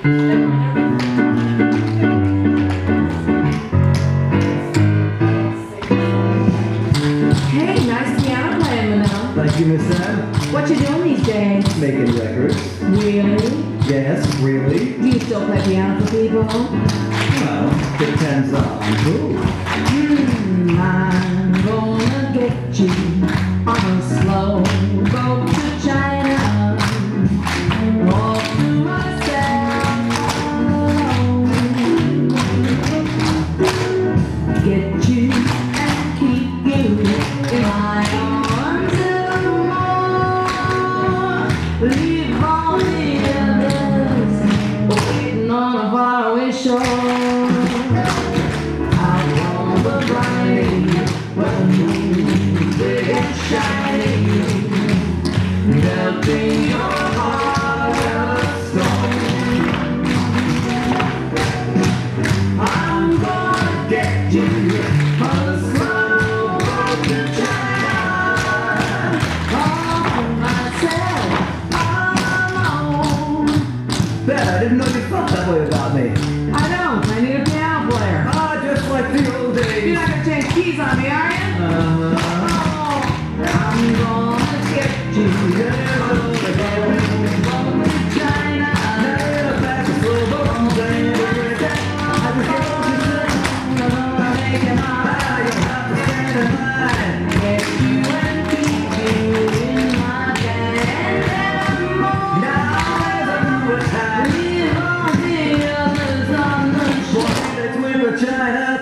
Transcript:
Hey, nice piano playing, Manel. Thank you, Miss Ann. What you doing these days? Making records. Really? Yes, really? Do you still play piano for people? Well, depends on who. Hmm, I'm gonna get you on a slow boat I didn't know you that way about me. I don't. I need a piano player. Ah, just like the old days. You're not gonna change keys on me,